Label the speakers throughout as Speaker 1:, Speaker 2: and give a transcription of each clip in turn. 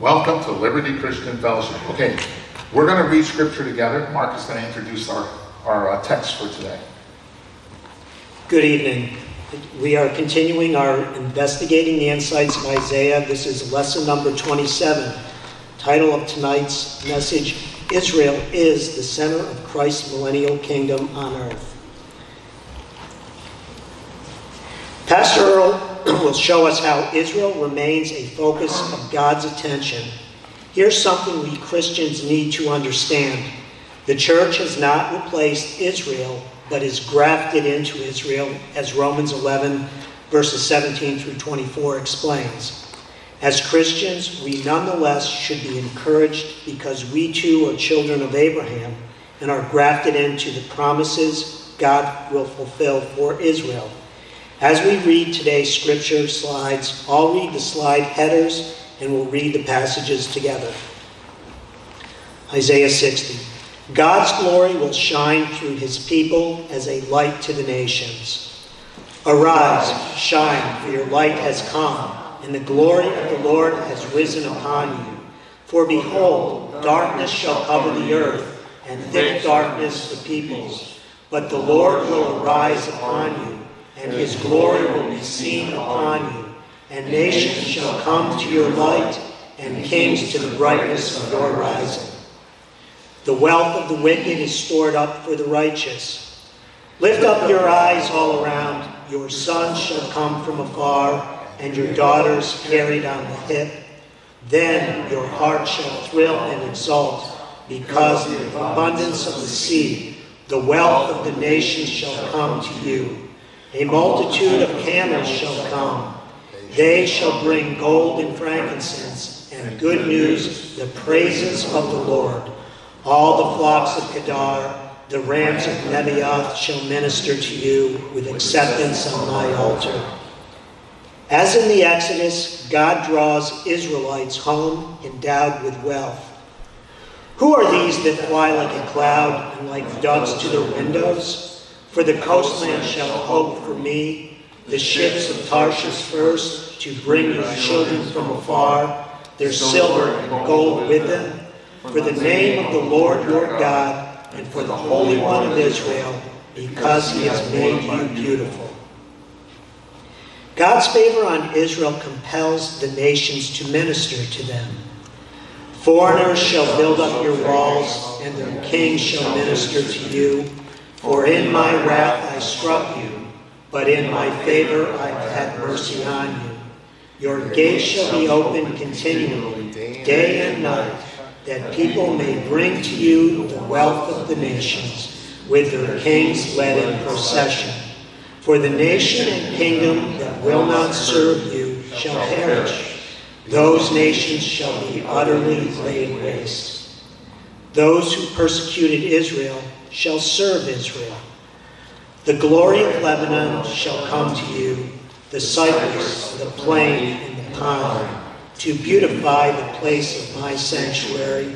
Speaker 1: Welcome to Liberty Christian Fellowship. Okay, we're going to read scripture together. Mark is going to introduce our, our uh, text for today.
Speaker 2: Good evening. We are continuing our investigating the insights of Isaiah. This is lesson number 27. Title of tonight's message Israel is the center of Christ's millennial kingdom on earth. Pastor Earl will show us how Israel remains a focus of God's attention. Here's something we Christians need to understand the church has not replaced Israel, but is grafted into Israel, as Romans 11, verses 17 through 24 explains. As Christians, we nonetheless should be encouraged because we too are children of Abraham and are grafted into the promises God will fulfill for Israel. As we read today's scripture slides, I'll read the slide headers and we'll read the passages together. Isaiah 60. God's glory will shine through his people as a light to the nations. Arise, shine, for your light has come, and the glory of the Lord has risen upon you. For behold, darkness shall cover the earth, and thick darkness the peoples. But the Lord will arise upon you and his glory will be seen upon you. And nations shall come to your light, and kings to the brightness of your rising. The wealth of the wicked is stored up for the righteous. Lift up your eyes all around. Your sons shall come from afar, and your daughters carried on the hip. Then your heart shall thrill and exult, because of the abundance of the sea, the wealth of the nations shall come to you. A multitude of camels shall come. They shall bring gold and frankincense and good news, the praises of the Lord. All the flocks of Kedar, the rams of Nebaioth shall minister to you with acceptance on my altar. As in the Exodus, God draws Israelites home endowed with wealth. Who are these that fly like a cloud and like doves to their windows? For the coastland shall hope for me, the ships of Tarshish first, to bring your children from afar, their silver and gold with them, for the name of the Lord your God, and for the Holy One of Israel, because he has made you beautiful. God's favor on Israel compels the nations to minister to them. Foreigners shall build up your walls, and their kings shall minister to you. For in my wrath I struck you, but in my favor I have had mercy on you. Your gates shall be open continually, day and night, that people may bring to you the wealth of the nations, with their kings led in procession. For the nation and kingdom that will not serve you shall perish. Those nations shall be utterly laid waste. Those who persecuted Israel shall serve Israel. The glory of Lebanon shall come to you, the cypress, the plane, and the pine, to beautify the place of my sanctuary,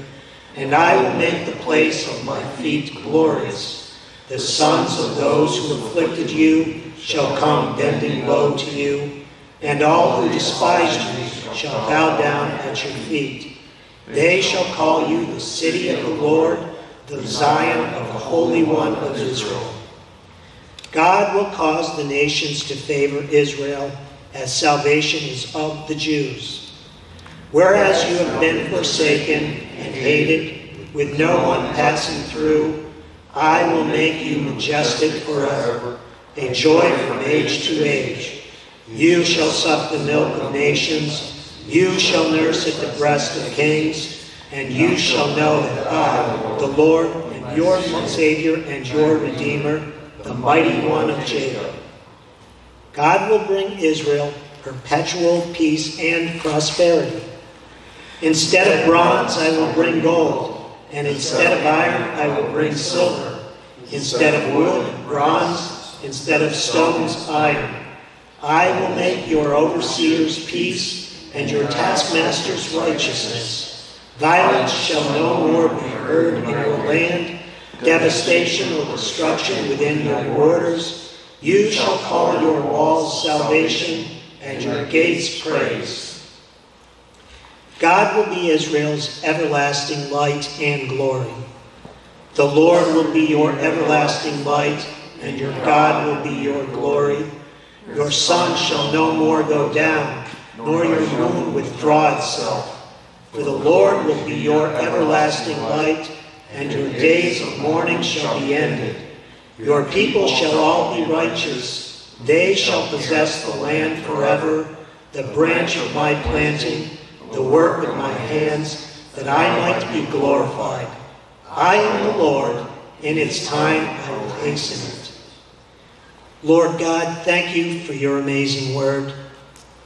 Speaker 2: and I will make the place of my feet glorious. The sons of those who afflicted you shall come bending low to you, and all who despised you shall bow down at your feet. They shall call you the city of the Lord, the Zion of the Holy One of Israel. God will cause the nations to favor Israel as salvation is of the Jews. Whereas you have been forsaken and hated, with no one passing through, I will make you majestic forever, a joy from age to age. You shall suck the milk of nations, you shall nurse at the breast of kings and you shall know that I, the Lord, and your Savior and your Redeemer, the mighty one of Jacob. God will bring Israel perpetual peace and prosperity. Instead of bronze, I will bring gold, and instead of iron, I will bring silver. Instead of wood, bronze, instead of stones, iron. I will make your overseers peace, and your taskmasters righteousness. Violence shall no more be heard in your land, devastation or destruction within your borders. You shall call your walls salvation and your gates praise. God will be Israel's everlasting light and glory. The Lord will be your everlasting light, and your God will be your glory. Your sun shall no more go down, nor your moon withdraw itself. For the Lord will be your everlasting light, and your days of mourning shall be ended. Your people shall all be righteous. They shall possess the land forever, the branch of my planting, the work of my hands, that I might be glorified. I am the Lord, in its time I will hasten it. Lord God, thank you for your amazing word.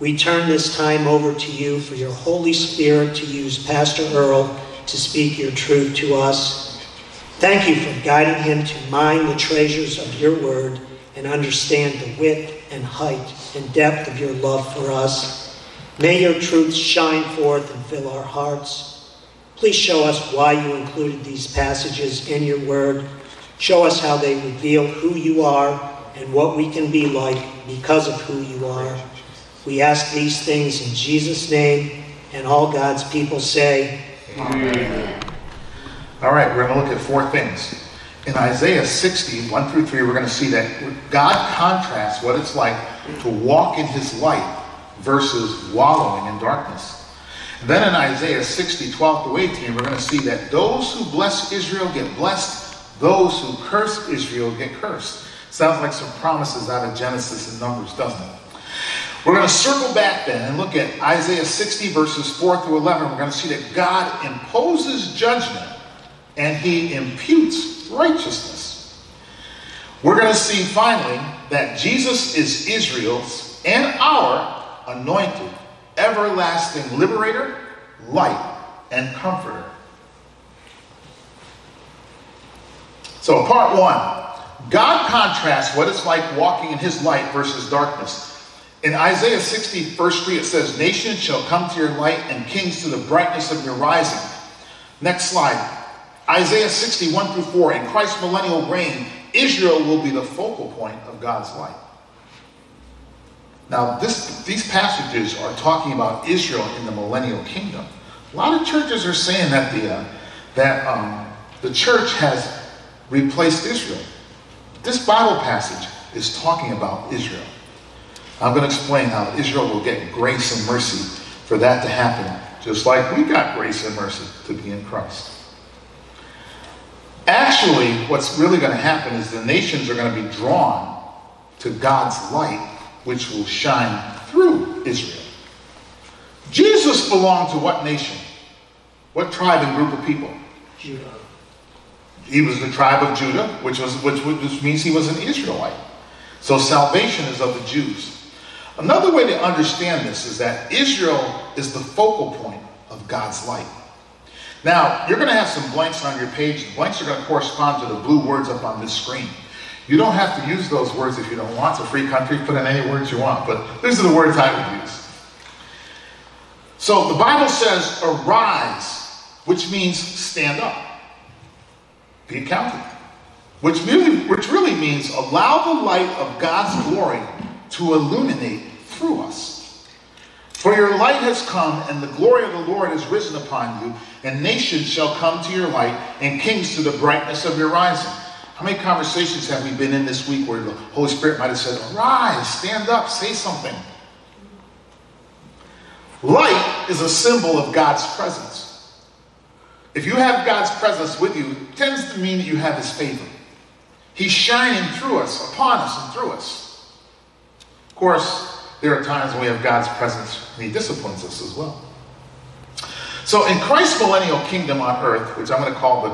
Speaker 2: We turn this time over to you for your Holy Spirit to use Pastor Earl to speak your truth to us. Thank you for guiding him to mine the treasures of your word and understand the width and height and depth of your love for us. May your truths shine forth and fill our hearts. Please show us why you included these passages in your word. Show us how they reveal who you are and what we can be like because of who you are. We ask these things in Jesus' name, and all God's people say,
Speaker 1: Amen. All right, we're going to look at four things. In Isaiah 60, 1 through 3, we're going to see that God contrasts what it's like to walk in his light versus wallowing in darkness. Then in Isaiah 60, 12 through 18, we're going to see that those who bless Israel get blessed, those who curse Israel get cursed. Sounds like some promises out of Genesis and Numbers, doesn't it? We're going to circle back then and look at Isaiah 60 verses 4 through 11. We're going to see that God imposes judgment and he imputes righteousness. We're going to see finally that Jesus is Israel's and our anointed, everlasting liberator, light, and comforter. So, part one God contrasts what it's like walking in his light versus darkness. In Isaiah 60, verse 3, it says, Nations shall come to your light and kings to the brightness of your rising. Next slide. Isaiah 61 through 4, in Christ's millennial reign, Israel will be the focal point of God's light. Now, this, these passages are talking about Israel in the millennial kingdom. A lot of churches are saying that the, uh, that, um, the church has replaced Israel. This Bible passage is talking about Israel. I'm going to explain how Israel will get grace and mercy for that to happen, just like we got grace and mercy to be in Christ. Actually, what's really going to happen is the nations are going to be drawn to God's light, which will shine through Israel. Jesus belonged to what nation? What tribe and group of people?
Speaker 2: Judah.
Speaker 1: He was the tribe of Judah, which, was, which, which means he was an Israelite. So salvation is of the Jews. Another way to understand this is that Israel is the focal point of God's light. Now, you're going to have some blanks on your page. The blanks are going to correspond to the blue words up on this screen. You don't have to use those words if you don't want. It's a free country. Put in any words you want. But these are the words I would use. So the Bible says, arise, which means stand up. Be accounted. Which really, which really means allow the light of God's glory to illuminate through us. For your light has come, and the glory of the Lord has risen upon you, and nations shall come to your light, and kings to the brightness of your rising. How many conversations have we been in this week where the Holy Spirit might have said, Arise, stand up, say something? Light is a symbol of God's presence. If you have God's presence with you, tends to mean that you have his favor. He's shining through us, upon us, and through us. Of course, there are times when we have God's presence and he disciplines us as well. So in Christ's millennial kingdom on earth, which I'm going to call the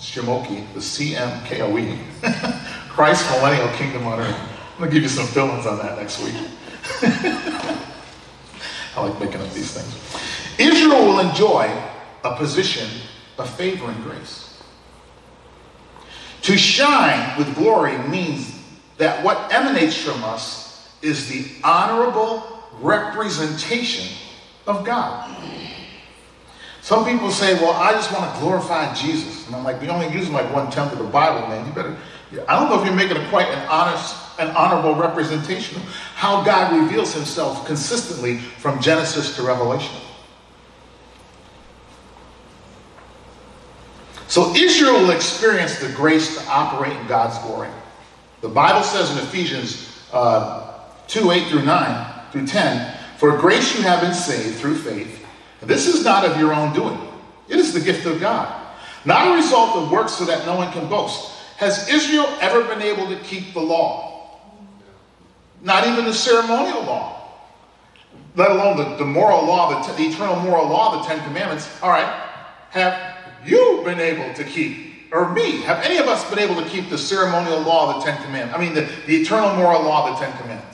Speaker 1: Shimoki, the CMKOE, Christ's millennial kingdom on earth. I'm going to give you some fillings on that next week. I like making up these things. Israel will enjoy a position of favor and grace. To shine with glory means that what emanates from us is the honorable representation of God. Some people say, well, I just want to glorify Jesus. And I'm like, we only use like one tenth of the Bible, man. You better, I don't know if you're making a quite an honest, an honorable representation of how God reveals himself consistently from Genesis to Revelation. So Israel will experience the grace to operate in God's glory. The Bible says in Ephesians uh, 2 8 through 9 through 10, For grace you have been saved through faith. This is not of your own doing, it is the gift of God, not a result of works so that no one can boast. Has Israel ever been able to keep the law? Not even the ceremonial law, let alone the, the moral law, the, the eternal moral law, the Ten Commandments. All right, have you been able to keep, or me, have any of us been able to keep the ceremonial law, the Ten Commandments? I mean, the, the eternal moral law, the Ten Commandments?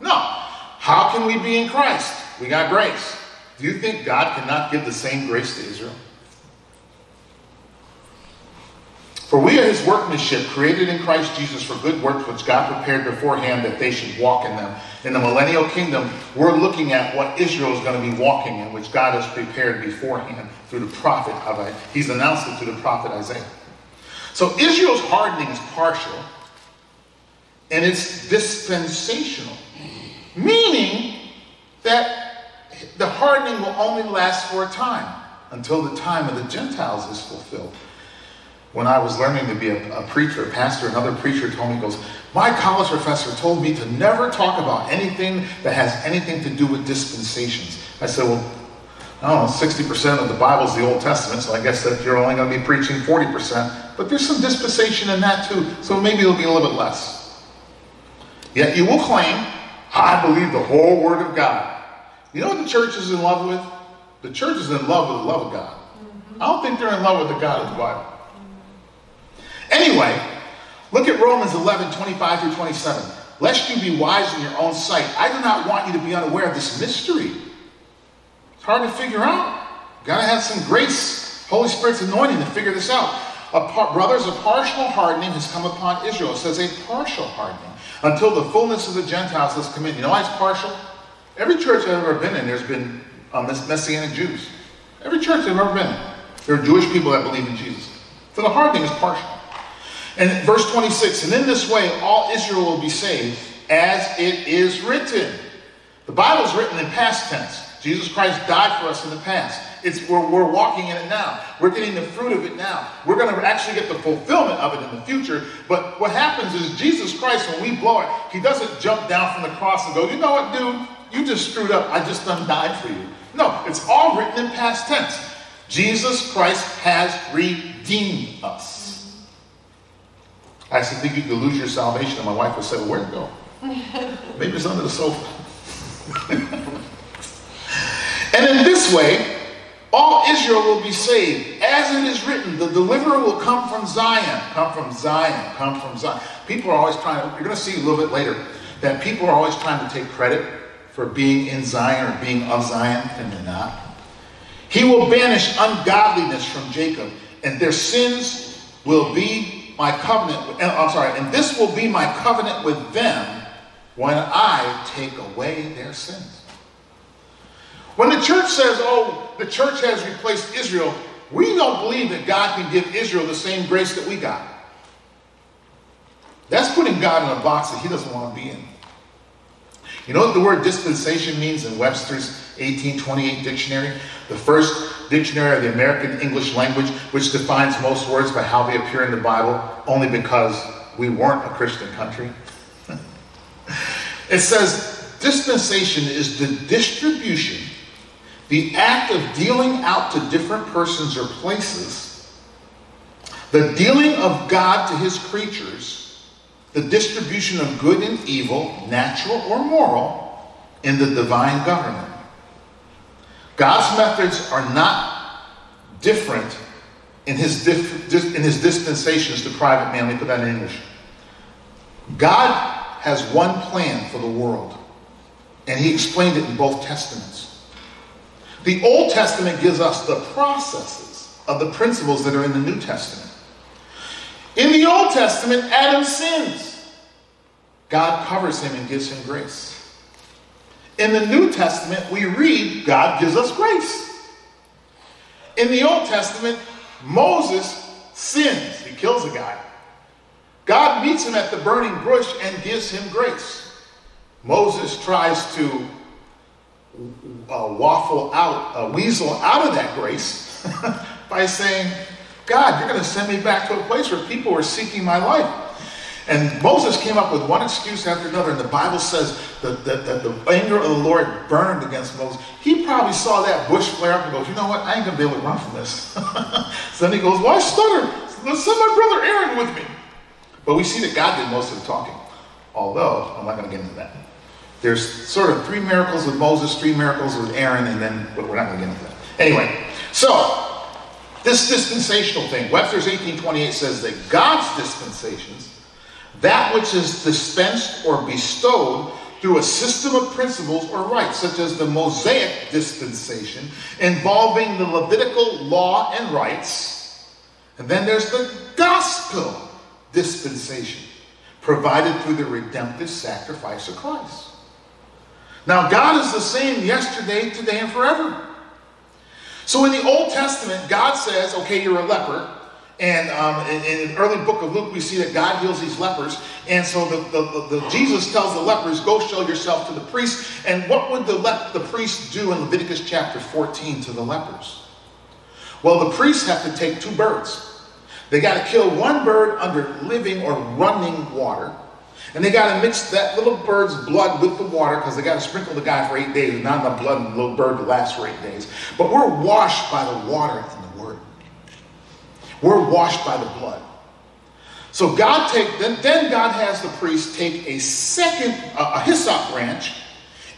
Speaker 1: No. How can we be in Christ? We got grace. Do you think God cannot give the same grace to Israel? For we are his workmanship, created in Christ Jesus for good works, which God prepared beforehand that they should walk in them. In the millennial kingdom, we're looking at what Israel is going to be walking in, which God has prepared beforehand through the prophet of He's announced it through the prophet Isaiah. So Israel's hardening is partial, and it's dispensational, meaning that the hardening will only last for a time until the time of the Gentiles is fulfilled when I was learning to be a, a, preacher, a pastor, another preacher told me, goes, my college professor told me to never talk about anything that has anything to do with dispensations. I said, well, I don't know, 60% of the Bible is the Old Testament, so I guess that you're only going to be preaching 40%. But there's some dispensation in that too, so maybe it'll be a little bit less. Yet you will claim, I believe the whole Word of God. You know what the church is in love with? The church is in love with the love of God. I don't think they're in love with the God of the Bible. Anyway, look at Romans 11, 25 through 27. Lest you be wise in your own sight, I do not want you to be unaware of this mystery. It's hard to figure out. Gotta have some grace, Holy Spirit's anointing to figure this out. A par- brothers, a partial hardening has come upon Israel. It says a partial hardening until the fullness of the Gentiles has come in. You know why it's partial? Every church I've ever been in, there's been um, Messianic Jews. Every church I've ever been in, there are Jewish people that believe in Jesus. So the hard thing is partial. And verse 26, and in this way all Israel will be saved, as it is written. The Bible is written in past tense. Jesus Christ died for us in the past. It's we're, we're walking in it now. We're getting the fruit of it now. We're going to actually get the fulfillment of it in the future. But what happens is Jesus Christ, when we blow it, he doesn't jump down from the cross and go, you know what, dude? You just screwed up. I just done died for you. No, it's all written in past tense. Jesus Christ has redeemed us. I said, think you could lose your salvation. And my wife would say, well, where'd it go? Maybe it's under the sofa. and in this way, all Israel will be saved. As it is written, the deliverer will come from Zion. Come from Zion. Come from Zion. People are always trying to, you're going to see a little bit later, that people are always trying to take credit for being in Zion or being of Zion, and they're not. He will banish ungodliness from Jacob, and their sins will be my covenant, I'm sorry, and this will be my covenant with them when I take away their sins. When the church says, oh, the church has replaced Israel, we don't believe that God can give Israel the same grace that we got. That's putting God in a box that he doesn't want to be in. You know what the word dispensation means in Webster's 1828 dictionary? The first dictionary of the American English language, which defines most words by how they appear in the Bible, only because we weren't a Christian country. It says dispensation is the distribution, the act of dealing out to different persons or places, the dealing of God to his creatures the distribution of good and evil, natural or moral, in the divine government. God's methods are not different in his, in his dispensations to private man. Let me put that in English. God has one plan for the world, and he explained it in both testaments. The Old Testament gives us the processes of the principles that are in the New Testament. In the Old Testament, Adam sins. God covers him and gives him grace. In the New Testament, we read God gives us grace. In the Old Testament, Moses sins. He kills a guy. God meets him at the burning bush and gives him grace. Moses tries to uh, waffle out, uh, weasel out of that grace by saying, God, you're going to send me back to a place where people are seeking my life. And Moses came up with one excuse after another, and the Bible says that, that, that, the anger of the Lord burned against Moses. He probably saw that bush flare up and goes, you know what, I ain't going to be able to run from this. so then he goes, why stutter? Let's send my brother Aaron with me. But we see that God did most of the talking. Although, I'm not going to get into that. There's sort of three miracles with Moses, three miracles with Aaron, and then, but we're not going to get into that. Anyway, so this dispensational thing, Webster's 1828 says that God's dispensations, that which is dispensed or bestowed through a system of principles or rites, such as the Mosaic dispensation, involving the Levitical law and rites. And then there's the gospel dispensation, provided through the redemptive sacrifice of Christ. Now, God is the same yesterday, today, and forever. So in the Old Testament, God says, okay, you're a leper. And um, in, in, the early book of Luke, we see that God heals these lepers. And so the, the, the, Jesus tells the lepers, go show yourself to the priest. And what would the, le- the priest do in Leviticus chapter 14 to the lepers? Well, the priests have to take two birds. They got to kill one bird under living or running water. And they got to mix that little bird's blood with the water because they got to sprinkle the guy for eight days. Not enough blood in the little bird to last for eight days. But we're washed by the water and the word. We're washed by the blood. So God take then, then God has the priest take a second a, a hyssop branch,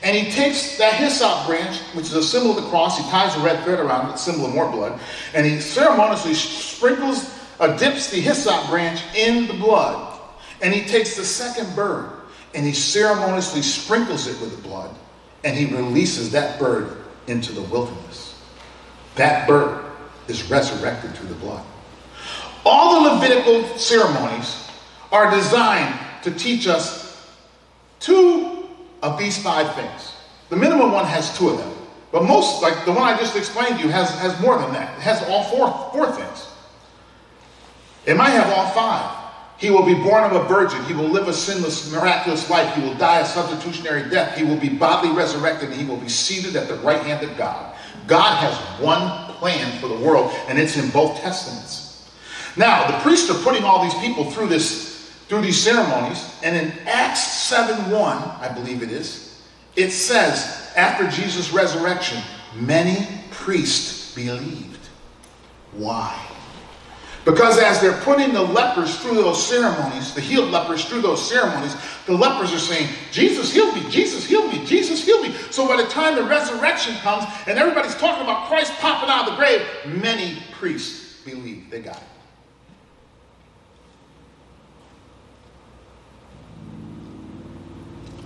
Speaker 1: and he takes that hyssop branch, which is a symbol of the cross. He ties a red thread around it, symbol of more blood, and he ceremoniously sprinkles, uh, dips the hyssop branch in the blood. And he takes the second bird and he ceremoniously sprinkles it with the blood and he releases that bird into the wilderness. That bird is resurrected through the blood. All the Levitical ceremonies are designed to teach us two of these five things. The minimum one has two of them. But most, like the one I just explained to you, has, has more than that. It has all four, four things. It might have all five. He will be born of a virgin. He will live a sinless, miraculous life. He will die a substitutionary death. He will be bodily resurrected and he will be seated at the right hand of God. God has one plan for the world, and it's in both testaments. Now, the priests are putting all these people through this, through these ceremonies, and in Acts 7:1, I believe it is, it says, after Jesus' resurrection, many priests believed. Why? Because as they're putting the lepers through those ceremonies, the healed lepers through those ceremonies, the lepers are saying, Jesus healed me, Jesus healed me, Jesus healed me. So by the time the resurrection comes and everybody's talking about Christ popping out of the grave, many priests believe they got it.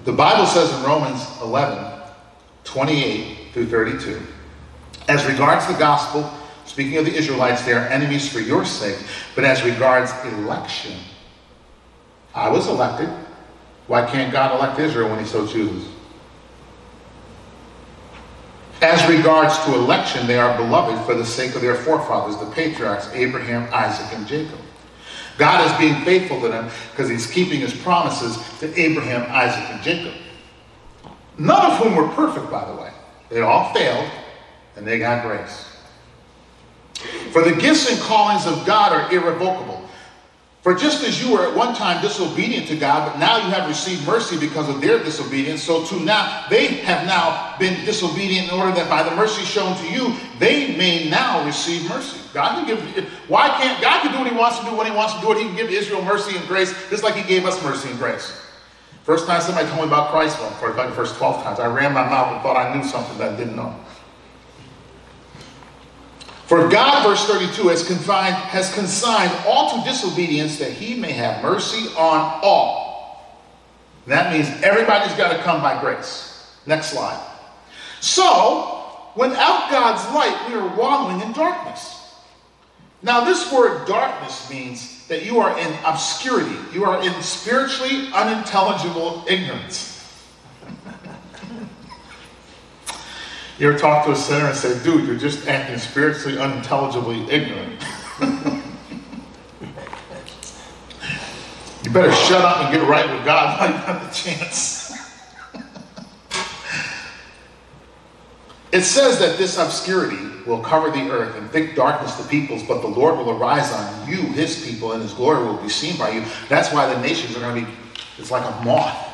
Speaker 1: The Bible says in Romans 11, 28 through 32, as regards the gospel, Speaking of the Israelites, they are enemies for your sake. But as regards election, I was elected. Why can't God elect Israel when he so chooses? As regards to election, they are beloved for the sake of their forefathers, the patriarchs, Abraham, Isaac, and Jacob. God is being faithful to them because he's keeping his promises to Abraham, Isaac, and Jacob. None of whom were perfect, by the way. They all failed, and they got grace. For the gifts and callings of God are irrevocable. For just as you were at one time disobedient to God, but now you have received mercy because of their disobedience, so too now they have now been disobedient in order that by the mercy shown to you, they may now receive mercy. God can give. Why can't God can do what He wants to do when He wants to do it? He can give Israel mercy and grace, just like He gave us mercy and grace. First time somebody told me about Christ, well, for the first twelve times, I ran my mouth and thought I knew something that I didn't know. For God, verse 32, has confined, has consigned all to disobedience that he may have mercy on all. And that means everybody's got to come by grace. Next slide. So, without God's light, we are wallowing in darkness. Now, this word darkness means that you are in obscurity. You are in spiritually unintelligible ignorance. You ever talk to a sinner and say, dude, you're just acting spiritually unintelligibly ignorant? you better shut up and get right with God while you have the chance. It says that this obscurity will cover the earth and thick darkness the peoples, but the Lord will arise on you, his people, and his glory will be seen by you. That's why the nations are going to be, it's like a moth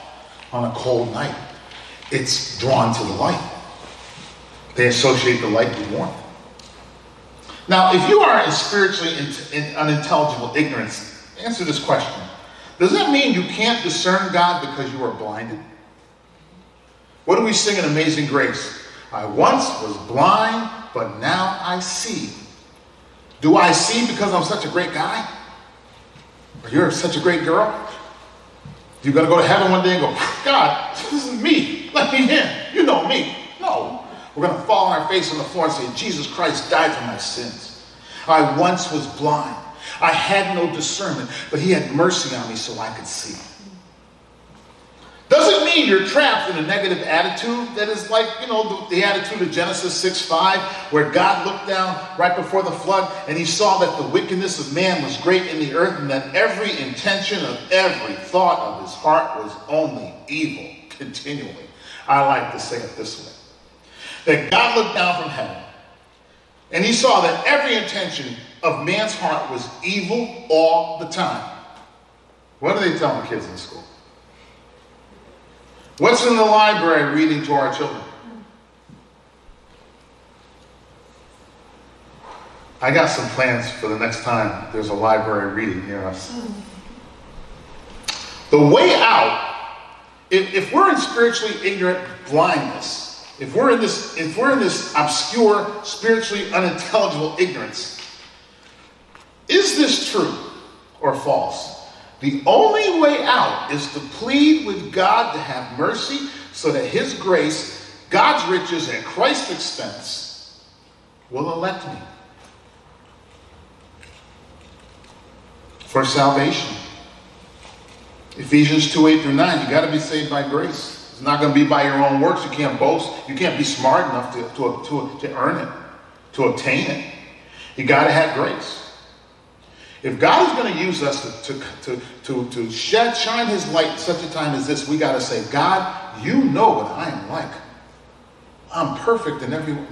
Speaker 1: on a cold night. It's drawn to the light. They associate the light with warmth. Now, if you are in spiritually in unintelligible ignorance, answer this question. Does that mean you can't discern God because you are blinded? What do we sing in Amazing Grace? I once was blind, but now I see. Do I see because I'm such a great guy? Or you're such a great girl? You're going to go to heaven one day and go, God, this is me. Let me in. You know me. No. We're going to fall on our face on the floor and say, Jesus Christ died for my sins. I once was blind. I had no discernment, but he had mercy on me so I could see. Doesn't mean you're trapped in a negative attitude that is like, you know, the, the, attitude of Genesis 6 5, where God looked down right before the flood and he saw that the wickedness of man was great in the earth and that every intention of every thought of his heart was only evil continually. I like to say it this way that God looked down from heaven and he saw that every intention of man's heart was evil all the time. What are they telling kids in school? What's in the library reading to our children? I got some plans for the next time there's a library reading near us. The way out, if, if we're in spiritually ignorant blindness, if we're in this, if we're in this obscure, spiritually unintelligible ignorance, is this true or false? The only way out is to plead with God to have mercy so that His grace, God's riches at Christ's expense, will elect me for salvation. Ephesians 2 8 through 9, you got to be saved by grace. It's not going to be by your own works. You can't boast. You can't be smart enough to, to, to, to earn it, to obtain it. You got to have grace. If God is going to use us to, to, to, to, shed, shine his light such a time as this, we got to say, God, you know what I am like. I'm perfect in every way.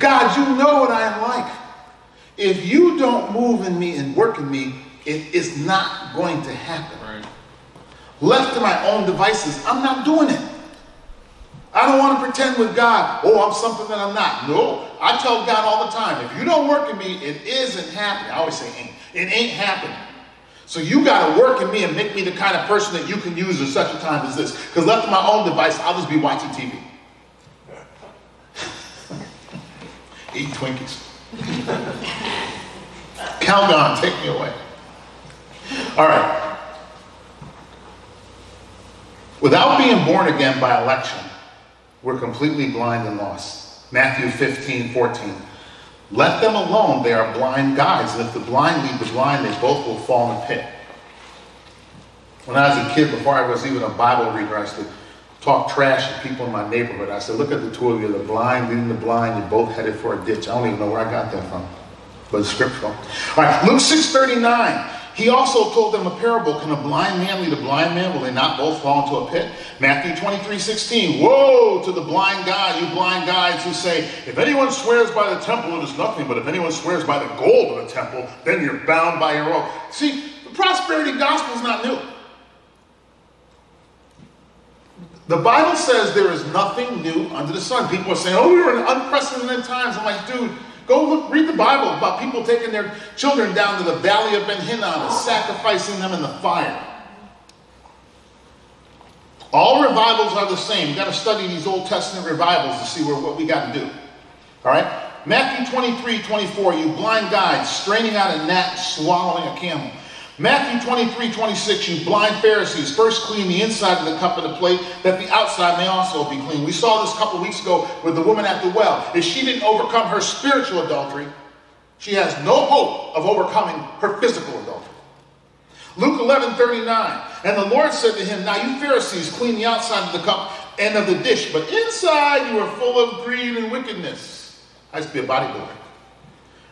Speaker 1: God, you know what I am like. If you don't move in me and work in me, it is not going to happen. Right. Left to my own devices, I'm not doing it. I don't want to pretend with God, oh, I'm something that I'm not. No, I tell God all the time, if you don't work in me, it isn't happening. I always say ain't. It ain't happening. So you got to work in me and make me the kind of person that you can use at such a time as this. Because left to my own device, I'll just be watching TV. Eat Twinkies. Calgon, take me away. All right. Without being born again by election, we're completely blind and lost. Matthew 15, 14. Let them alone, they are blind guides. And if the blind lead the blind, they both will fall in a pit. When I was a kid, before I was even a Bible reader, I used to talk trash to people in my neighborhood. I said, look at the two of you, the blind leading the blind, you're both headed for a ditch. I don't even know where I got that from, but it's scriptural. All right, Luke 6.39. He also told them a parable. Can a blind man lead a blind man? Will they not both fall into a pit? Matthew 23, 16. Woe to the blind guy, you blind guides who say, if anyone swears by the temple, it is nothing. But if anyone swears by the gold of the temple, then you're bound by your oath. See, the prosperity gospel is not new. The Bible says there is nothing new under the sun. People are saying, oh, we were in unprecedented times. I'm like, dude, Go look, read the Bible about people taking their children down to the valley of Ben Hinnom and sacrificing them in the fire. All revivals are the same. We've got to study these Old Testament revivals to see where, what we got to do. All right? Matthew 23, 24, you blind guides, straining out a gnat, swallowing a camel. Matthew 23, 26, you blind Pharisees, first clean the inside of the cup and the plate, that the outside may also be clean. We saw this a couple weeks ago with the woman at the well. If she didn't overcome her spiritual adultery, she has no hope of overcoming her physical adultery. Luke 11, 39, and the Lord said to him, Now you Pharisees clean the outside of the cup and of the dish, but inside you are full of greed and wickedness. I used to be a bodybuilder.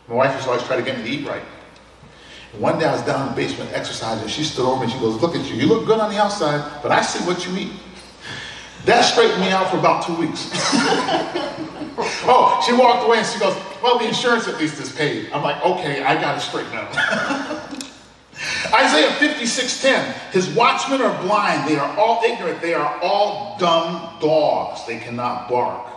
Speaker 1: My wife used to always try to get me to eat right. One day I was down in the basement exercising. She stood over me she goes, Look at you. You look good on the outside, but I see what you eat. That straightened me out for about two weeks. oh, she walked away and she goes, well, the insurance at least is paid. I'm like, okay, I got to straighten up. Isaiah 56:10, his watchmen are blind, they are all ignorant, they are all dumb dogs. They cannot bark.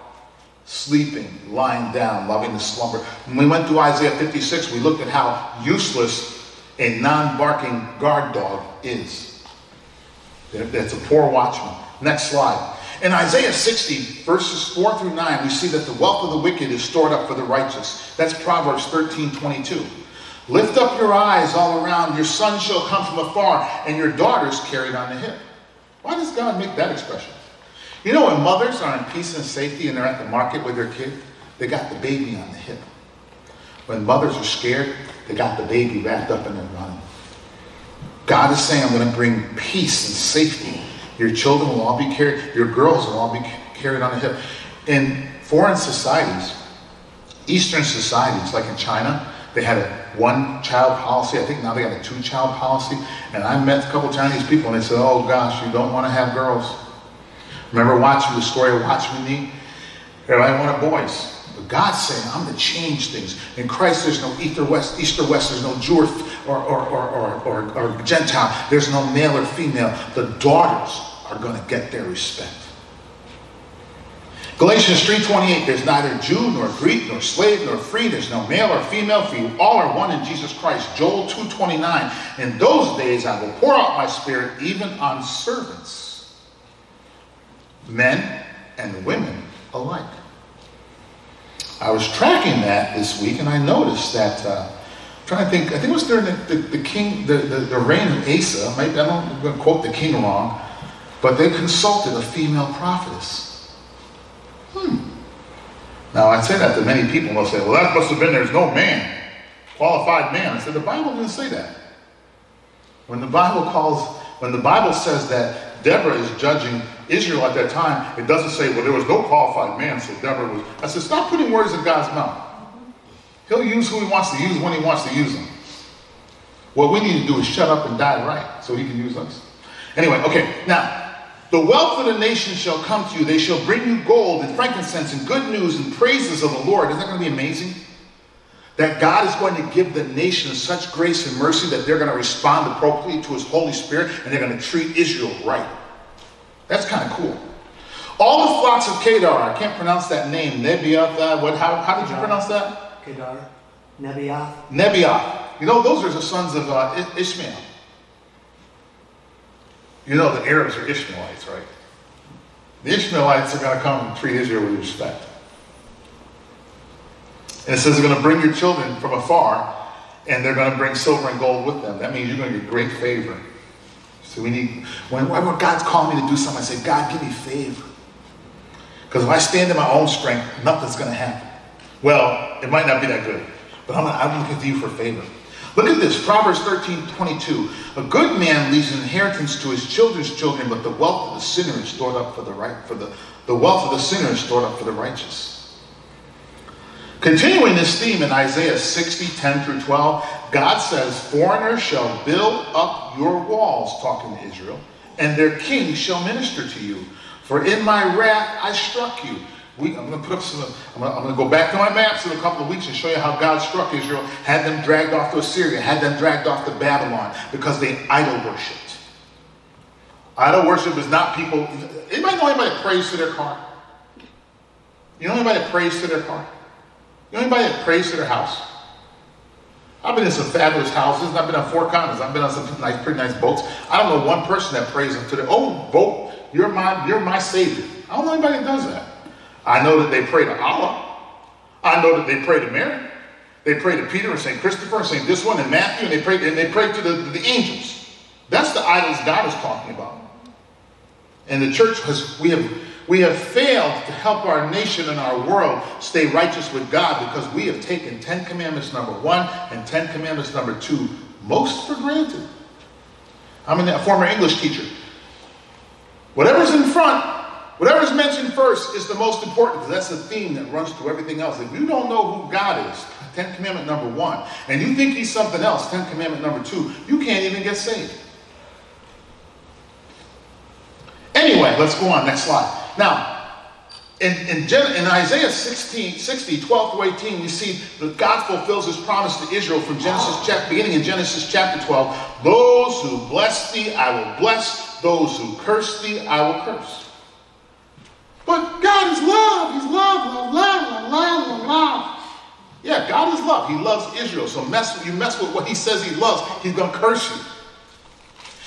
Speaker 1: Sleeping, lying down, loving to slumber. When we went through Isaiah 56, we looked at how useless a non-barking guard dog is. That's a poor watchman. Next slide. In Isaiah 60, verses 4 through 9, we see that the wealth of the wicked is stored up for the righteous. That's Proverbs 13, 22. Lift up your eyes all around. Your son shall come from afar, and your daughters carried on the hip. Why does God make that expression? You know, when mothers are in peace and safety and they're at the market with their kid, they got the baby on the hip. When mothers are scared, they got the baby wrapped up in their running. God is saying, I'm going to bring peace and safety your children will all be carried, your girls will all be carried on the hip. In foreign societies, Eastern societies, like in China, they had a one child policy. I think now they got a two child policy. And I met a couple Chinese people and they said, oh gosh, you don't want to have girls. Remember watching the story of Watchman Nee? Everybody wanted boys. God's saying, I'm going to change things. In Christ, there's no Easter West, Easter West, there's no Jew or, or, or, or, or Gentile, there's no male or female. The daughters are going to get their respect. Galatians 3.28, there's neither Jew nor Greek nor slave nor free. There's no male or female for you. All are one in Jesus Christ. Joel 2.29, in those days I will pour out my spirit even on servants, men and women alike. I was tracking that this week and I noticed that, uh, I'm trying to think, I think it was during the, the, the king, the, the, the, reign of Asa, maybe I don't, I'm going to quote the king wrong, but they consulted a female prophetess. Hmm. Now, I say that to many people, and they'll say, well, that must have been there's no man, qualified man. I said, the Bible didn't say that. When the Bible calls, when the Bible says that Deborah is judging Israel at that time, it doesn't say, well, there was no qualified man, so Deborah was. I said, stop putting words in God's mouth. He'll use who he wants to use when he wants to use them. What we need to do is shut up and die right so he can use us. Anyway, okay, now, the wealth of the nations shall come to you. They shall bring you gold and frankincense and good news and praises of the Lord. Isn't that going to be amazing? That God is going to give the nations such grace and mercy that they're going to respond appropriately to his Holy Spirit and they're going to treat Israel right. That's kind of cool. All the flocks of Kedar, I can't pronounce that name, Nebiath, what, how, how did you pronounce that?
Speaker 2: Kedar. Nebiath.
Speaker 1: Nebiath. You know, those are the sons of uh, Ishmael. You know the Arabs are Ishmaelites, right? The Ishmaelites are going to come and treat Israel with respect. And it says they're going to bring your children from afar, and they're going to bring silver and gold with them. That means you're going to get great favor. So we need, whenever God's calling me to do something, I say, God, give me favor. Because if I stand in my own strength, nothing's going to happen. Well, it might not be that good, but I'm, I'm looking to you for favor. Look at this, Proverbs 13, 22. A good man leaves an inheritance to his children's children, but the wealth of the sinner is stored up for the right, for the, the wealth of the sinner is stored up for the righteous. Continuing this theme in Isaiah 60, 10 through 12, God says, Foreigners shall build up your walls, talking to Israel, and their kings shall minister to you. For in my wrath I struck you we, I'm going to put up some, I'm going, to, I'm going to go back to my maps in a couple of weeks and show you how God struck Israel, had them dragged off to Assyria, had them dragged off to Babylon because they idol worshipped. Idol worship is not people. Anybody know anybody that prays to their car? You know anybody that prays to their car? Anybody that prays to their house? I've been in some fabulous houses. I've been on four continents. I've been on some nice, pretty nice boats. I don't know one person that prays to their oh boat. You're my, you're my savior. I don't know anybody that does that. I know that they pray to Allah. I know that they pray to Mary. They pray to Peter and St. Christopher and St. this one and Matthew, and they pray, and they pray to the, the angels. That's the idols God is talking about. And the church has, we have, we have failed to help our nation and our world stay righteous with God because we have taken Ten Commandments number one and Ten Commandments number two most for granted. I'm a former English teacher. Whatever's in front Whatever's mentioned first is the most important that's the theme that runs through everything else. If you don't know who God is, Ten Commandment number one, and you think he's something else, Ten Commandment number two, you can't even get saved. Anyway, let's go on. Next slide. Now, in, in, in, Isaiah 16, 60, 12 to 18, we see that God fulfills his promise to Israel from Genesis chapter, beginning in Genesis chapter 12. Those who bless thee, I will bless. Those who curse thee, I will curse. But God is love. He's love, love, love, love, love, love. Yeah, God is love. He loves Israel. So mess, you mess with what he says he loves, he's going to curse you.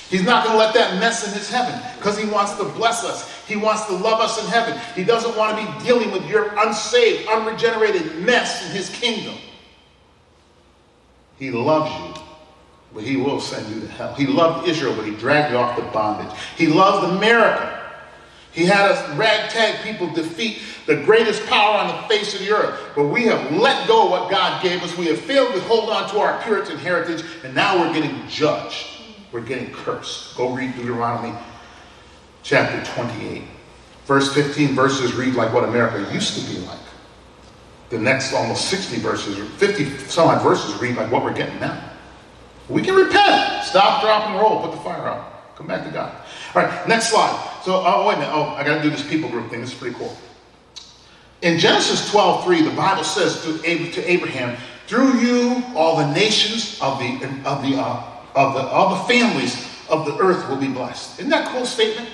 Speaker 1: He's not going to let that mess in his heaven because he wants to bless us. He wants to love us in heaven. He doesn't want to be dealing with your unsaved, unregenerated mess in his kingdom. He loves you, but he will send you to hell. He loved Israel, but he dragged you off to bondage. He loved America. He had us ragtag people defeat the greatest power on the face of the earth. But we have let go of what God gave us. We have failed to hold on to our Puritan heritage, and now we're getting judged. We're getting cursed. Go read Deuteronomy chapter 28. Verse 15 verses read like what America used to be like. The next almost 60 verses, 50 some odd verses read like what we're getting now. We can repent. Stop, drop, and roll. Put the fire out. Come back to God. All right, next slide. So, oh, wait a minute. Oh, I got to do this people group thing. This is pretty cool. In Genesis 12, 3, the Bible says to, to Abraham, through you all the nations of the, of the uh, of the, all the families of the earth will be blessed. Isn't that a cool statement?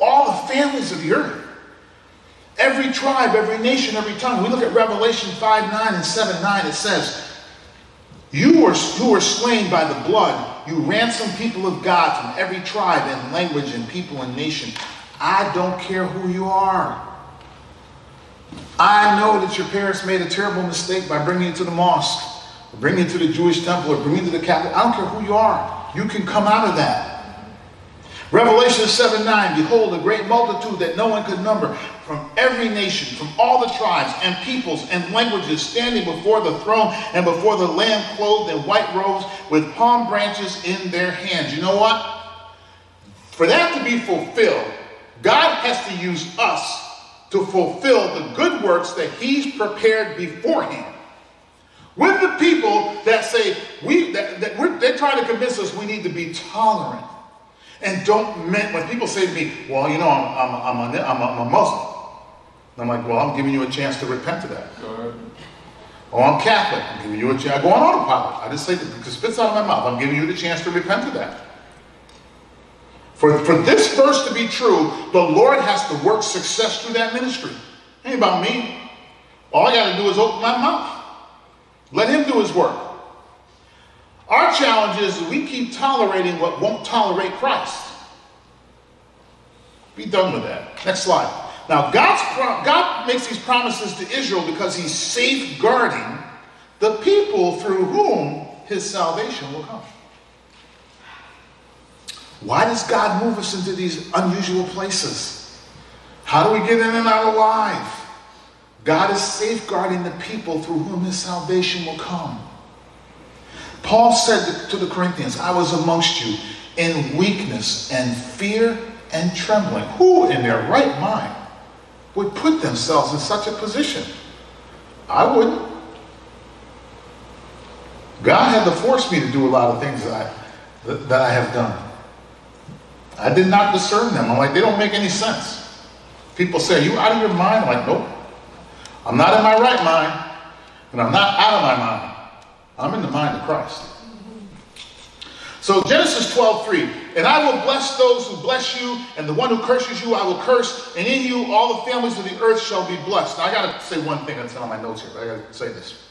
Speaker 1: All the families of the earth. Every tribe, every nation, every tongue. We look at Revelation 5 9 and 7 9. It says, You were, who were slain by the blood, you ransom people of God from every tribe and language and people and nation. I don't care who you are. I know that your parents made a terrible mistake by bringing you to the mosque or bring you to the Jewish temple, or bringing you to the Catholic. I don't care who you are. You can come out of that. Revelation 7 9, behold, a great multitude that no one could number from every nation, from all the tribes and peoples and languages, standing before the throne and before the Lamb, clothed in white robes with palm branches in their hands. You know what? For that to be fulfilled, God has to use us to fulfill the good works that He's prepared beforehand. With the people that say, we, that, that we're, they're trying to convince us we need to be tolerant. And don't, when people say to me, well, you know, I'm, I'm, I'm, a, I'm, a, I'm a Muslim. I'm like, well, I'm giving you a chance to repent to that. Oh, I'm Catholic. I'm giving you a chance. I go on autopilot. I just say, because it spits out of my mouth, I'm giving you the chance to repent to that. For, for this verse to be true, the Lord has to work success through that ministry. It ain't about me. All I got to do is open my mouth. Let him do his work. Our challenge is we keep tolerating what won't tolerate Christ. Be done with that. Next slide. Now, God's God makes these promises to Israel because he's safeguarding the people through whom his salvation will come. Why does God move us into these unusual places? How do we get in and out alive? God is safeguarding the people through whom his salvation will come. Paul said to the Corinthians, I was amongst you in weakness and fear and trembling. Who in their right mind would put themselves in such a position? I wouldn't. God had to force me to do a lot of things that I, that I have done. I did not discern them. I'm like, they don't make any sense. People say, Are you out of your mind? I'm like, nope. I'm not in my right mind, and I'm not out of my mind. I'm in the mind of Christ. So Genesis 12, 3. And I will bless those who bless you, and the one who curses you I will curse, and in you all the families of the earth shall be blessed. Now I gotta say one thing that's on my notes here, I gotta say this.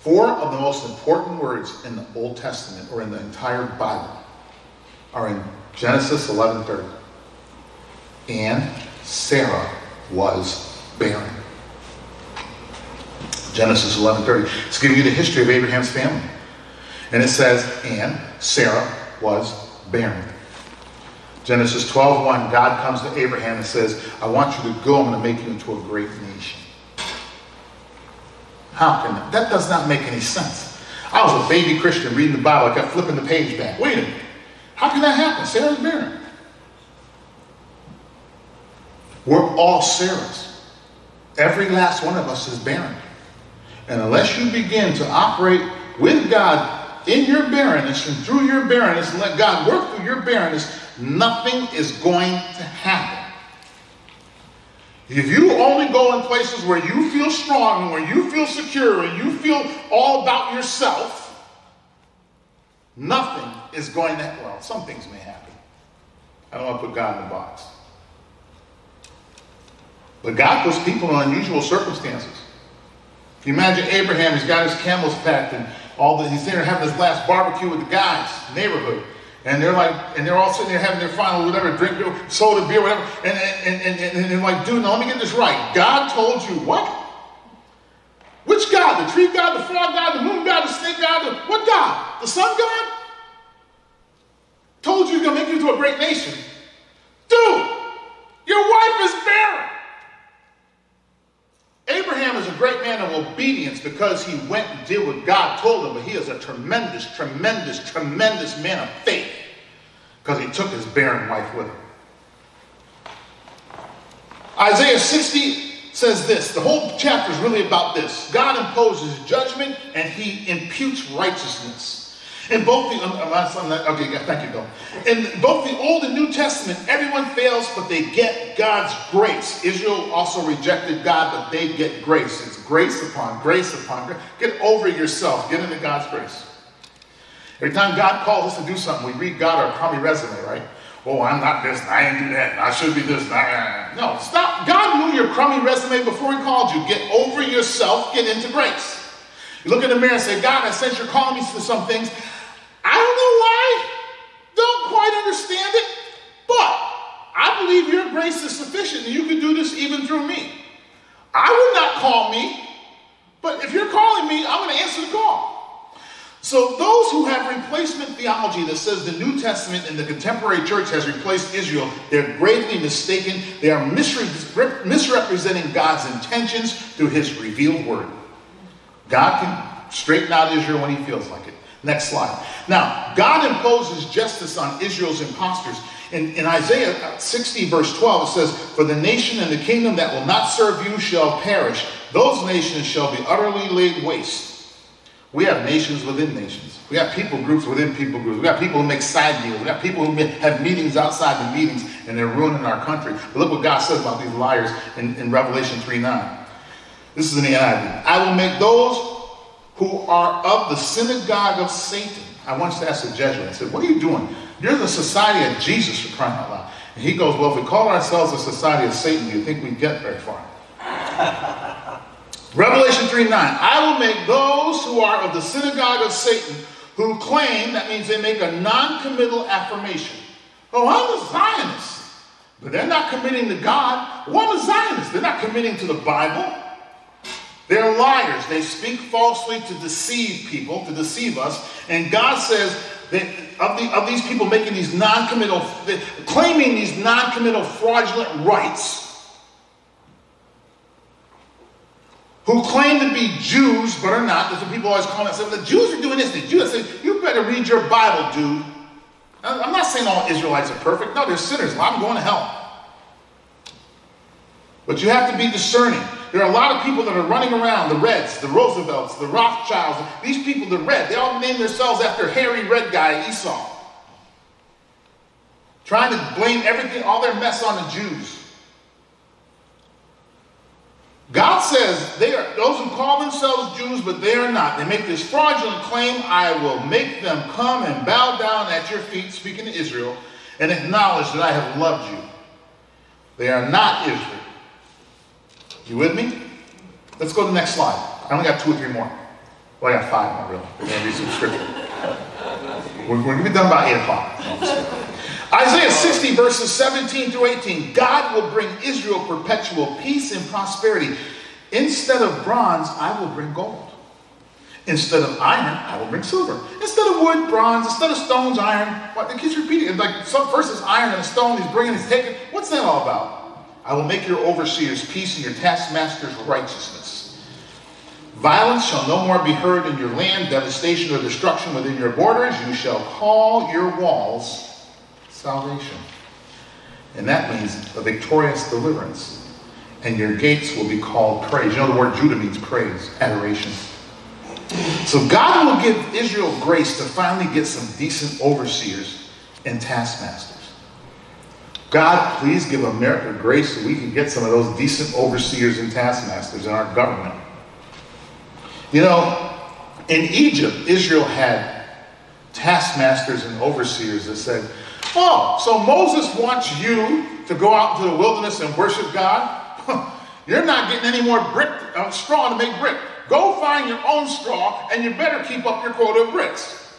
Speaker 1: Four of the most important words in the Old Testament or in the entire Bible are in Genesis 11:30. And Sarah was barren. Genesis 11:30. It's giving you the history of Abraham's family. And it says, and Sarah was barren. Genesis 12:1, God comes to Abraham and says, I want you to go, I'm going to make you into a great nation. How can that? That does not make any sense. I was a baby Christian reading the Bible. I kept flipping the page back. Wait a minute. How can that happen? Sarah's barren. We're all Sarahs. Every last one of us is barren. And unless you begin to operate with God in your barrenness and through your barrenness and let God work through your barrenness, nothing is going to happen. If you only go in places where you feel strong and where you feel secure and you feel all about yourself, nothing is going to, well, some things may happen. I don't want to put God in the box. But God puts people in unusual circumstances. If you imagine Abraham, he's got his camels packed and all the, he's there having his last barbecue with the guys, neighborhood. And they're like, and they're all sitting there having their final whatever, drink soda, beer, whatever. And, and, and, and, and they're like, dude, now let me get this right. God told you what? Which God? The tree God, the frog God, the moon God, the snake God, the, what God? The sun God? Told you he's gonna make you into a great nation. Dude, your wife is barren. Abraham is a great man of obedience because he went and did what God told him, but he is a tremendous, tremendous, tremendous man of faith because he took his barren wife with him. Isaiah 60 says this the whole chapter is really about this God imposes judgment and he imputes righteousness. In both the, um, um, okay, thank you, Bill. In both the Old and New Testament, everyone fails, but they get God's grace. Israel also rejected God, but they get grace. It's grace upon grace upon grace. Get over yourself. Get into God's grace. Every time God calls us to do something, we read God our crummy resume, right? Oh, I'm not this, I ain't do that, I should be this. Nah. No, stop. God knew your crummy resume before He called you. Get over yourself, get into grace. You look in the mirror and say, God, I sense you're calling me to some things. I don't know why, don't quite understand it, but I believe your grace is sufficient and you can do this even through me. I would not call me, but if you're calling me, I'm going to answer the call. So those who have replacement theology that says the New Testament and the contemporary church has replaced Israel, they're gravely mistaken. They are misre- misrepresenting God's intentions through his revealed word. God can straighten out Israel when he feels like it. Next slide. Now, God imposes justice on Israel's impostors. In, in, Isaiah uh, 60, verse 12, it says, For the nation and the kingdom that will not serve you shall perish. Those nations shall be utterly laid waste. We have nations within nations. We have people groups within people groups. We have people who make side deals. We have people who have meetings outside the meetings, and they're ruining our country. But look what God says about these liars in, in Revelation 3 9. This is in the NIV. I will make those who are of the synagogue of Satan. I once asked a Jesuit, I said, What are you doing? You're the society of Jesus for crying out loud. And he goes, Well, if we call ourselves the society of Satan, do you think we'd get very far? Revelation 3 9. I will make those who are of the synagogue of Satan who claim, that means they make a non committal affirmation. Oh, I'm a Zionist. But they're not committing to God. Well, I'm a Zionist. They're not committing to the Bible. They're liars. They speak falsely to deceive people, to deceive us. And God says that of, the, of these people making these non-committal, claiming these non-committal fraudulent rights, who claim to be Jews but are not. That's what people always call us. The Jews are doing this. The Jews say, you better read your Bible, dude. I'm not saying all Israelites are perfect. No, they're sinners. I'm going to hell. But you have to be discerning. There are a lot of people that are running around, the Reds, the Roosevelts, the Rothschilds. These people, the Red, they all name themselves after hairy red guy Esau. Trying to blame everything, all their mess on the Jews. God says they are those who call themselves Jews, but they are not. They make this fraudulent claim, I will make them come and bow down at your feet, speaking to Israel, and acknowledge that I have loved you. They are not Israel. You with me? Let's go to the next slide. I only got two or three more. Well, I got five more, really. We're going to read some scripture. We're, going to be done by 8 o'clock. Isaiah 60, verses 17 through 18. God will bring Israel perpetual peace and prosperity. Instead of bronze, I will bring gold. Instead of iron, I will bring silver. Instead of wood, bronze. Instead of stones, iron. What? It keeps repeating. Like some, first it's iron and a stone. He's bringing, he's taking. What's that all about? I will make your overseers peace and your taskmasters righteousness. Violence shall no more be heard in your land, devastation or destruction within your borders. You shall call your walls salvation. And that means a victorious deliverance. And your gates will be called praise. You know the word Judah means praise, adoration. So God will give Israel grace to finally get some decent overseers and taskmasters. God, please give America grace so we can get some of those decent overseers and taskmasters in our government. You know, in Egypt, Israel had taskmasters and overseers that said, Oh, so Moses wants you to go out into the wilderness and worship God? You're not getting any more brick, uh, straw to make brick. Go find your own straw and you better keep up your quota of bricks.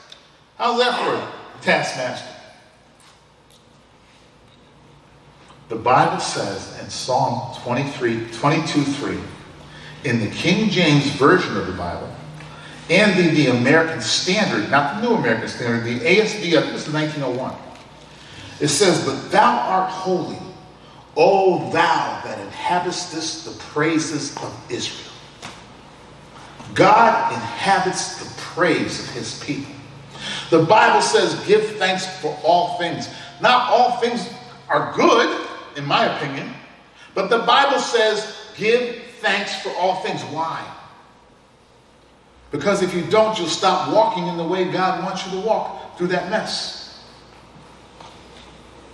Speaker 1: How's that for a taskmaster? The Bible says in Psalm 23, 22, 3, in the King James Version of the Bible, and the, the American Standard, not the New American Standard, the ASV, I think is 1901. It says, But thou art holy, O thou that inhabitest the praises of Israel. God inhabits the praise of his people. The Bible says, Give thanks for all things. Not all things are good, in my opinion. But the Bible says, give thanks for all things. Why? Because if you don't, you'll stop walking in the way God wants you to walk through that mess.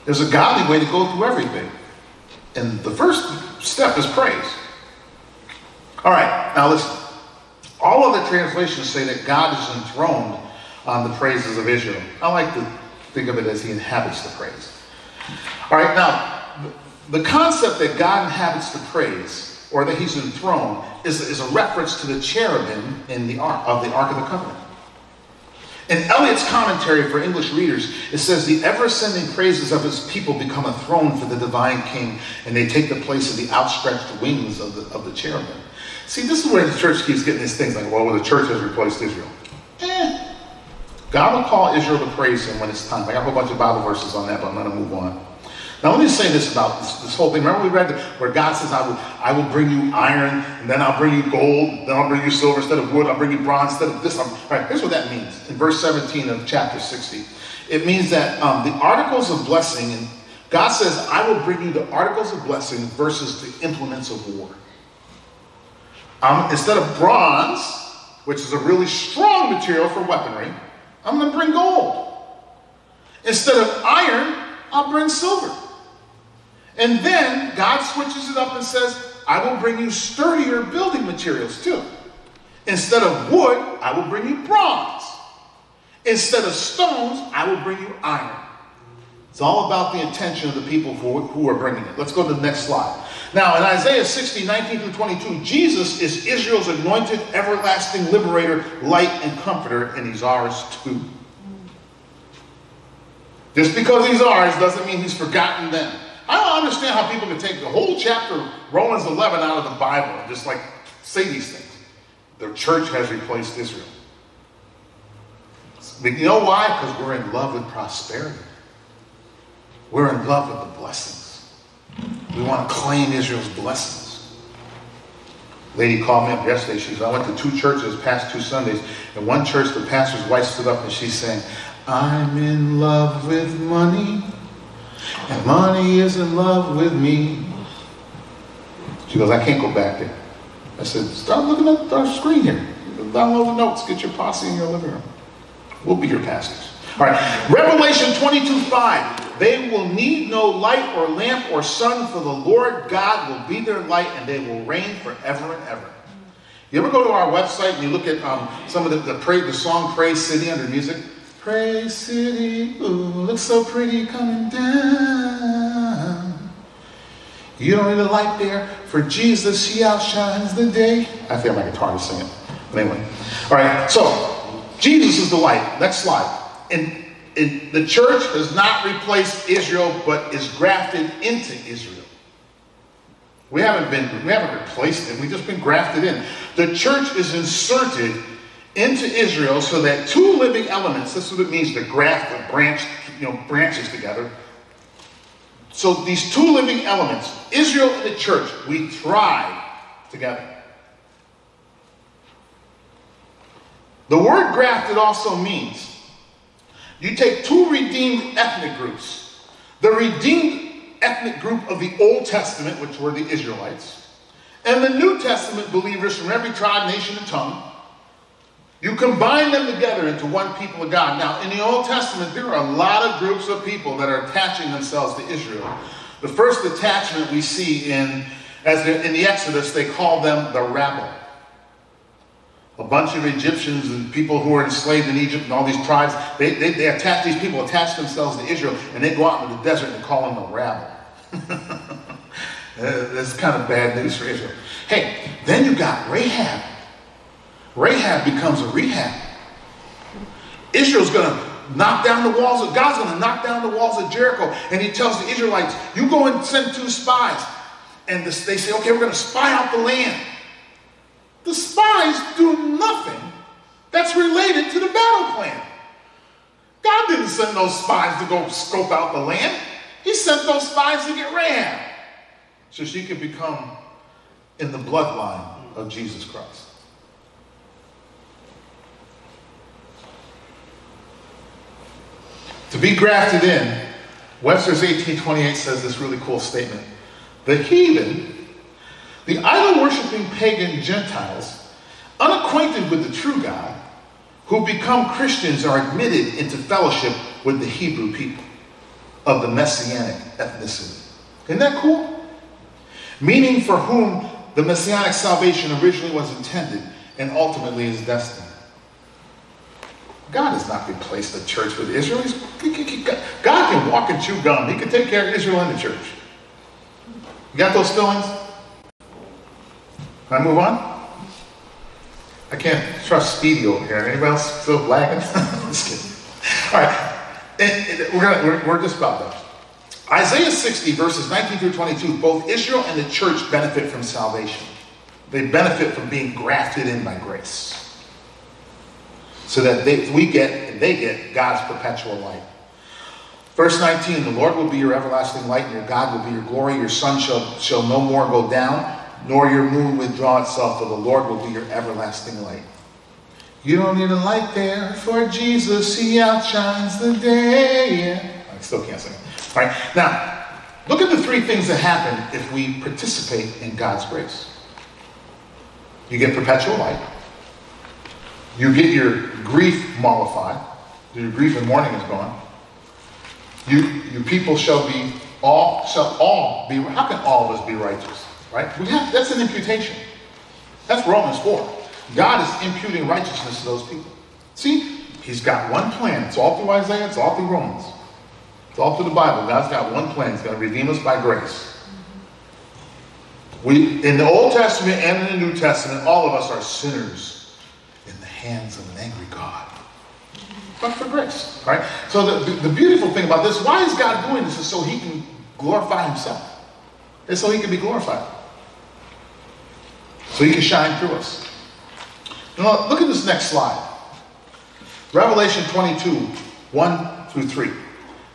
Speaker 1: There's a godly way to go through everything. And the first step is praise. All right, now listen. All other translations say that God is enthroned on the praises of Israel. I like to think of it as he inhabits the praise. All right, now the concept that God inhabits the praise, or that he's enthroned, is, is a reference to the cherubim in the ark of the Ark of the Covenant. In Ellicott's commentary for English readers, it says the ever-ascending praises of his people become a throne for the divine king, and they take the place of the outstretched wings of the, of the cherubim. See, this is where the church keeps getting these things like, well, well the church has replaced Israel. Eh. God will call Israel to praise him when it's time. I got a whole bunch of Bible verses on that, but I'm going to move on. Now let me say this about this, this whole thing. Remember we read where God says, I will, I will bring you iron, and then I'll bring you gold, then I'll bring you silver instead of wood, I'll bring you bronze instead of this. all right, here's what that means in verse 17 of chapter 60. It means that um, the articles of blessing, and God says, I will bring you the articles of blessing versus the implements of war. Um, instead of bronze, which is a really strong material for weaponry, I'm going to bring gold. Instead of iron, I'll bring silver. And then God switches it up and says, I will bring you sturdier building materials too. Instead of wood, I will bring you bronze. Instead of stones, I will bring you iron. It's all about the intention of the people who are bringing it. Let's go to the next slide. Now, in Isaiah 60, 19 through 22, Jesus is Israel's anointed, everlasting liberator, light, and comforter, and he's ours too. Just because he's ours doesn't mean he's forgotten them. I don't understand how people can take the whole chapter Romans 11 out of the Bible and just like say these things. The church has replaced Israel. You know why? Because we're in love with prosperity. We're in love with the blessings. We want to claim Israel's blessings. Lady called me up yesterday. She said, I went to two churches past two Sundays. In one church, the pastor's wife stood up and she's saying, I'm in love with money. And money is in love with me. She goes, I can't go back there. I said, start looking at our screen here. Download the notes. Get your posse in your living room. We'll be your pastors. All right. Revelation 22, 5. They will need no light or lamp or sun, for the Lord God will be their light, and they will reign forever and ever. You ever go to our website and you look at um, some of the, the, pray, the song Praise City under music? Praise City, ooh, looks so pretty coming down. You don't need a light there, for Jesus, he outshines the day. I feel my guitar to sing it. But anyway. All right, so Jesus is the light. Next slide. And, and the church has not replaced Israel, but is grafted into Israel. We haven't been, we haven't replaced it. We've just been grafted in. The church is inserted into Israel so that two living elements, this is what it means to graft the branch, you know, branches together. So these two living elements, Israel and the church, we thrive together. The word grafted also means you take two redeemed ethnic groups. The redeemed ethnic group of the Old Testament, which were the Israelites, and the New Testament believers from every tribe, nation, and tongue You combine them together into one people of God. Now, in the Old Testament, there are a lot of groups of people that are attaching themselves to Israel. The first attachment we see in, as in the Exodus, they call them the rabble. A bunch of Egyptians and people who were enslaved in Egypt and all these tribes, they, they, they attach, these people attach themselves to Israel and they go out into the desert and call them the rabble. That's kind of bad news for Israel. Hey, then you got Rahab. Rahab becomes a rehab. Israel's going to knock down the walls of, God's going to knock down the walls of Jericho. And he tells the Israelites, you go and send two spies. And they say, okay, we're going to spy out the land. The spies do nothing that's related to the battle plan. God didn't send those spies to go scope out the land. He sent those spies to get Rahab so she could become in the bloodline of Jesus Christ. To be grafted in, Webster's 1828 says this really cool statement. The heathen, the idol worshiping pagan Gentiles, unacquainted with the true God, who become Christians are admitted into fellowship with the Hebrew people of the Messianic ethnicity. Isn't that cool? Meaning for whom the Messianic salvation originally was intended and ultimately is destined. God has not replaced the church with Israel. God can walk and chew gum. He can take care of Israel and the church. You got those feelings? Can I move on? I can't trust Speedy over here. Anybody else still lagging? just kidding. All right. we're, gonna, we're, we're just about done. Isaiah 60, verses 19 through 22, both Israel and the church benefit from salvation. They benefit from being grafted in by grace so that they, we get and they get God's perpetual light. Verse 19, the Lord will be your everlasting light, and your God will be your glory. Your sun shall, shall no more go down, nor your moon withdraw itself, for the Lord will be your everlasting light. You don't need a light there, for Jesus, he outshines the day. I still can't sing. All right, now, look at the three things that happen if we participate in God's grace. You get perpetual light. You get your grief mollified. Your grief and mourning is gone. You, you people shall be all shall all be. How can all of us be righteous? Right? We have that's an imputation. That's Romans four. God is imputing righteousness to those people. See, He's got one plan. It's all through Isaiah. It's all through Romans. It's all through the Bible. God's got one plan. He's going to redeem us by grace. We in the Old Testament and in the New Testament, all of us are sinners hands of an angry God. But for grace, right? So the, the, beautiful thing about this, why is God doing this? Is so he can glorify himself. It's so he can be glorified. So he can shine through us. Now, look at this next slide. Revelation 22, 1 through 3.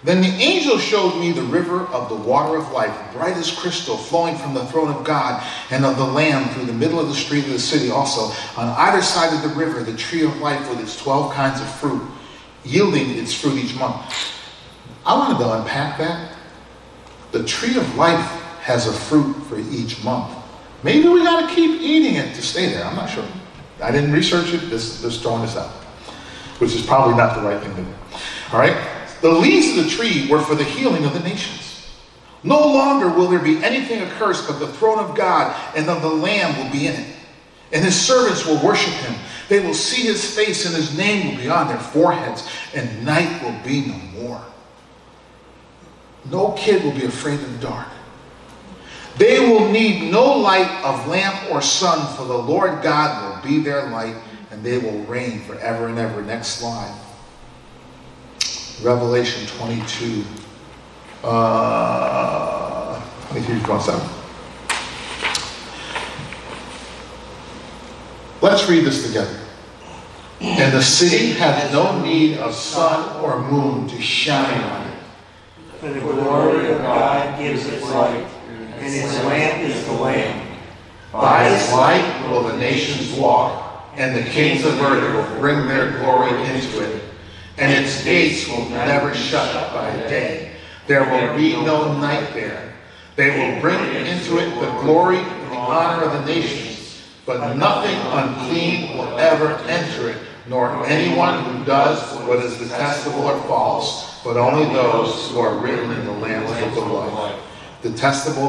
Speaker 1: Then the angel showed me the river of the water of life, bright as crystal, flowing from the throne of God and of the Lamb through the middle of the street of the city also. On either side of the river, the tree of life with its 12 kinds of fruit, yielding its fruit each month. I wanted to unpack that. The tree of life has a fruit for each month. Maybe we got to keep eating it to stay there. I'm not sure. I didn't research it. This, this throwing this out, which is probably not the right thing to do. All right? The leaves of the tree were for the healing of the nations. No longer will there be anything accursed, but the throne of God and of the Lamb will be in it. And his servants will worship him. They will see his face, and his name will be on their foreheads, and night will be no more. No kid will be afraid of the dark. They will need no light of lamp or sun, for the Lord God will be their light, and they will reign forever and ever. Next slide. Revelation 22, uh, 23 27. Let's read this together. And the city has no need of sun or moon to shine on it.
Speaker 2: For the glory of God gives it light, and its lamp is the Lamb.
Speaker 1: By its light will the nations walk, and the kings of earth will bring their glory into it and its gates will never shut by day. There will be no night there. They will bring into it the glory and the honor of the nations, but nothing unclean will ever enter it, nor anyone who does what is detestable or false, but only those who are written in the Lamb's book of life. Detestable